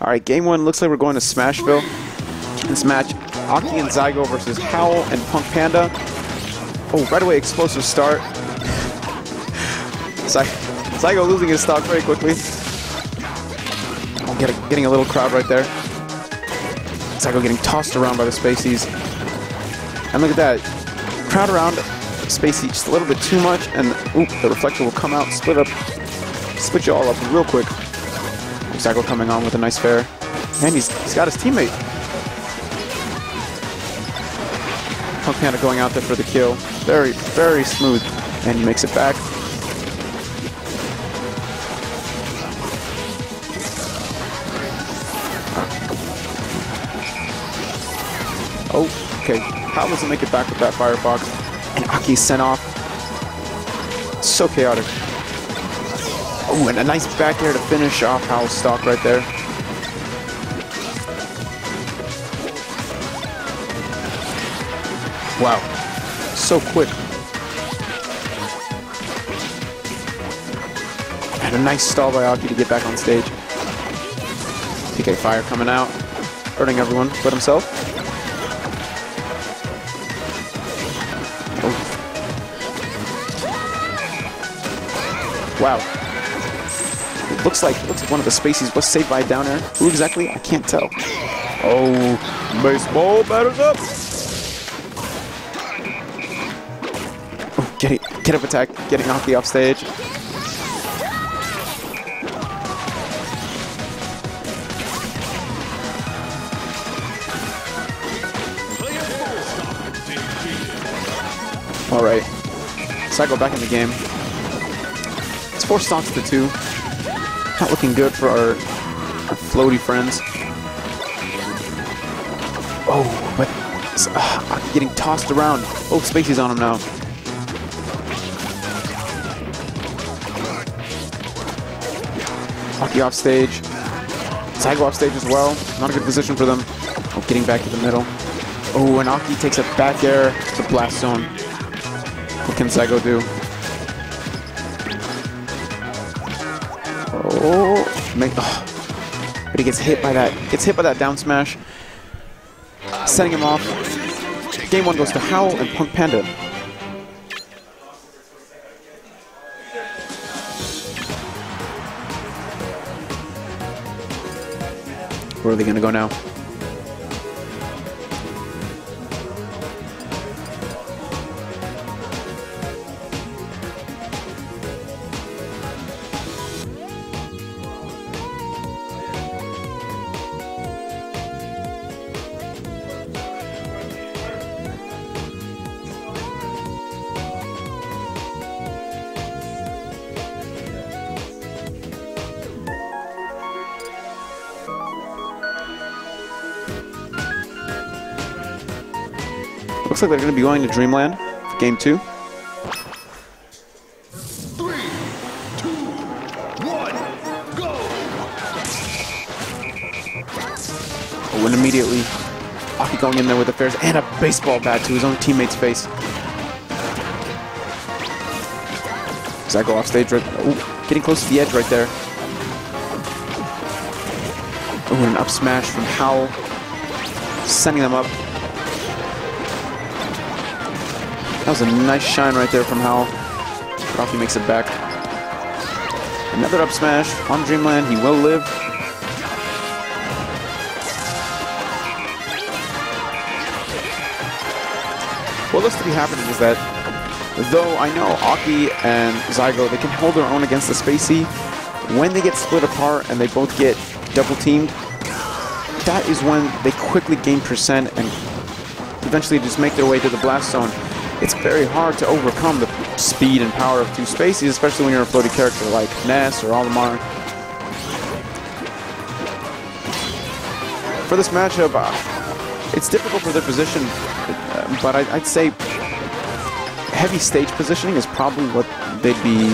All right, game one looks like we're going to Smashville. This match, Aki and Zygo versus Howl and Punk Panda. Oh, right away, explosive start. Zy Zygo losing his stock very quickly. Get a, getting a little crowd right there. Zygo getting tossed around by the Spaceys. And look at that. Crowd around Spacey just a little bit too much, and oop, the reflector will come out, split up, split you all up real quick. Zygo coming on with a nice fair. And he's, he's got his teammate. Punk Panda going out there for the kill. Very, very smooth. And he makes it back. Oh, okay. Howl doesn't make it back with that Firefox? And Aki sent off. So chaotic. Oh, and a nice back air to finish off Howl's stock right there. Wow. So quick. And a nice stall by Aki to get back on stage. PK Fire coming out, hurting everyone but himself. Oh. Wow. It looks like looks like one of the Spaceys was saved by a down air. Who exactly? I can't tell. Oh, baseball batters up. Oh, getting get up attack, getting off stage. All right, Zygo back in the game. It's four stocks to two. Not looking good for our, floaty friends. Oh, but uh, getting tossed around. Oh, Spacey's on him now. Aki off stage. Zygo off stage as well. Not a good position for them. Oh, getting back to the middle. Oh, and Aki takes a back air to blast zone. What can Zygo do? Oh, make, oh, but he gets hit by that. Gets hit by that down smash, Sending him off. Game one goes to Howl and Punk Panda. Where are they gonna go now? Looks like they're going to be going to Dreamland for game two. Three, two, one, go! Oh, and immediately, Aki going in there with affairs and a baseball bat to his own teammate's face. Zygo off stage right oh, getting close to the edge right there. Oh, an up smash from Howl. Sending them up. Was a nice shine right there from Howl. Rocky makes it back. Another up smash on Dreamland. He will live. What looks to be happening is that though I know Aki and Zygo, they can hold their own against the Spacey, when they get split apart and they both get double teamed, that is when they quickly gain percent and eventually just make their way to the blast zone. It's very hard to overcome the speed and power of two Spaceys, especially when you're a floaty character like Ness or Olimar. For this matchup, uh, it's difficult for their position, uh, but I, I'd say heavy stage positioning is probably what they'd be.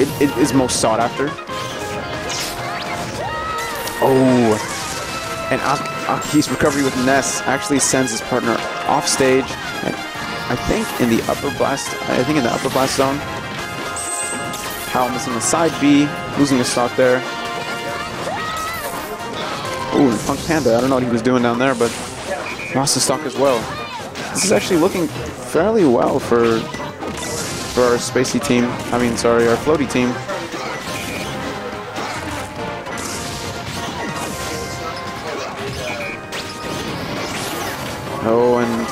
It, it is most sought after. Oh, and Aki's recovery with Ness actually sends his partner off stage. I think in the upper blast. I think in the upper blast zone. Howl missing the side B, losing a stock there. Ooh, Punk Panda. I don't know what he was doing down there, but lost his stock as well. This is actually looking fairly well for for our spacey team. I mean, sorry, our floaty team.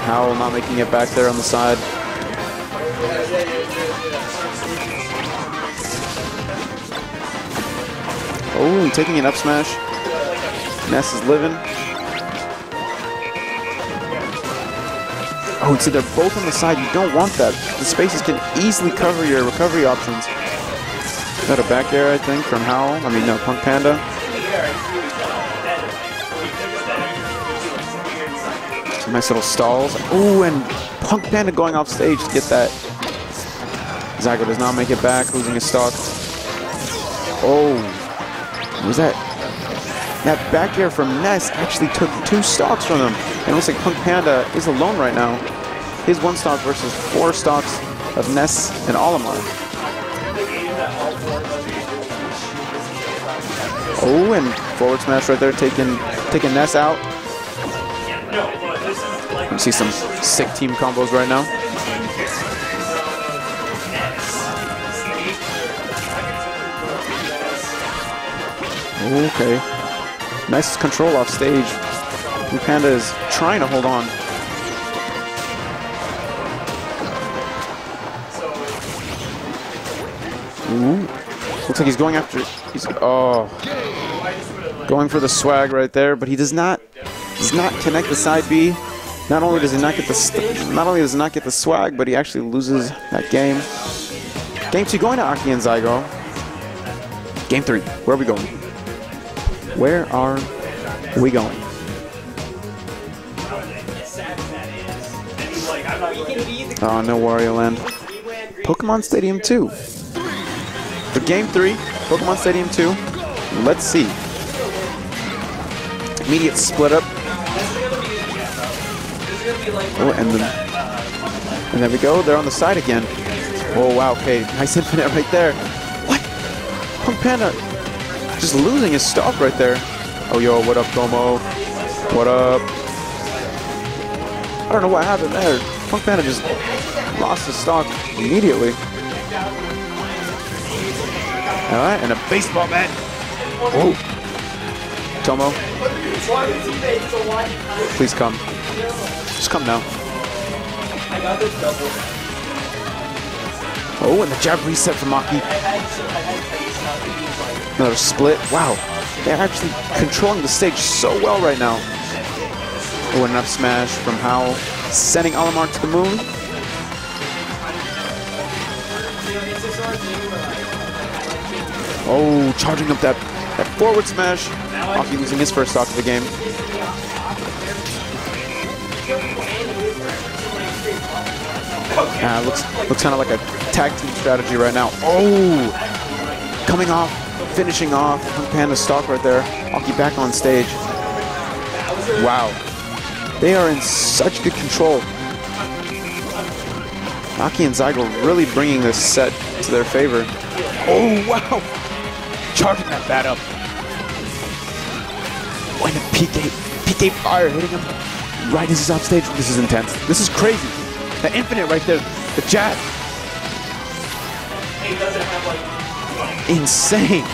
Howl not making it back there on the side. Oh, taking an up smash. Ness is living. Oh, see, they're both on the side. You don't want that. The Spaceys can easily cover your recovery options. Got a back air, I think, from Howl. I mean, no, Punk Panda. Nice little stalls. Oh, and Punk Panda going off stage to get that. Zygo does not make it back, losing his stock. Oh, was that? That back air from Ness actually took two stocks from him. And it looks like Punk Panda is alone right now. His one stock versus four stocks of Ness and Olimar. Oh, and forward smash right there, taking taking Ness out. You see some sick team combos right now. Okay. Nice control off stage. Panda is trying to hold on. Ooh. Looks like he's going after. He's oh, going for the swag right there, but he does not does not connect the side B. Not only does he not get the not only does not get the swag, but he actually loses that game. Game two going to Aki and Zygo. Game three. Where are we going? Where are we going? Oh, no Wario Land. Pokemon Stadium 2. For Game 3, Pokemon Stadium 2, let's see. Immediate split up. Oh, and then, and there we go. They're on the side again. Oh, wow. Okay, nice infinite right there. What? Punk Panda just losing his stock right there. Oh, yo, what up, Como? What up? I don't know what happened there. Punk Panda just lost his stock immediately. All right, and a baseball bat. Whoa. Tomo. Please come. Just come now. Oh, and the jab reset from Aki. Another split. Wow. They're actually controlling the stage so well right now. Oh, an up smash from Howl. Sending Olimar to the moon. Oh, charging up that, that forward smash. Aki losing his first stock of the game. Uh, looks looks kind of like a tag team strategy right now. Oh, coming off, finishing off. Panda stock right there. Aki back on stage. Wow, they are in such good control. Aki and Zygo really bringing this set to their favor. Oh, wow. Charging that bat up. PK, PK fire hitting him right as he's off stage. This is intense. This is crazy. The infinite right there. The jab. Insane.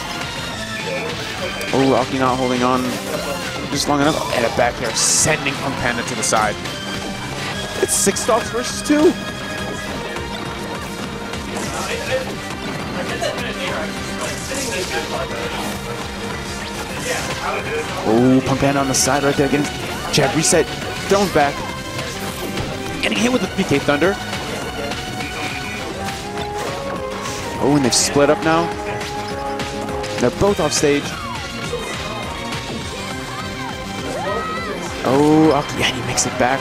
Oh, Aki not holding on just long enough. And a back here sending Punk Panda to the side. It's six stocks versus two. Oh, Punk Panda on the side right there, getting jab reset, thrown back, getting hit with the PK Thunder. Oh, and they've split up now. They're both off stage. Oh, okay, yeah, he makes it back.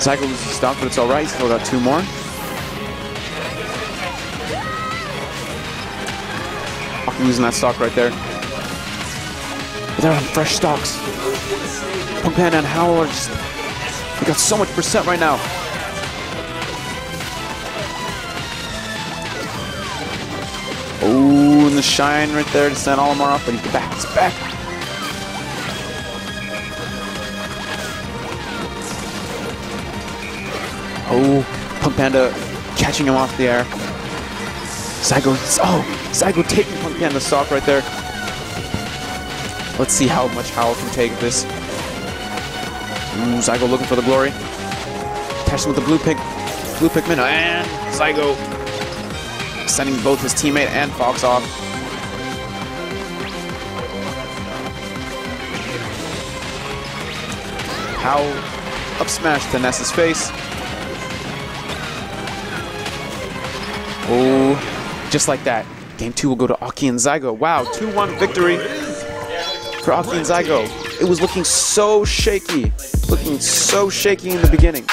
Zygo loses stock, but it's all right. He's still got two more. Aki losing that stock right there. They're on fresh stocks. Punk Panda and Howl are just... Got so much percent right now. Oh, and the shine right there to send Olimar off, but he's back. He's back. Oh, Punk Panda catching him off the air. Zygo, oh, Zygo taking Punk Panda's sock right there. Let's see how much Howl can take this. Ooh, Zygo looking for the glory. Catch him with the blue pick, blue Pikmin, and Zygo sending both his teammate and Fox off. Howl up smash to Ness's face. Oh, just like that. Game two will go to Aki and Zygo. Wow, 2-1 victory for and Zygo. It was looking so shaky, looking so shaky in the beginning.